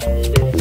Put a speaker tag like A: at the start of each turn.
A: Bye.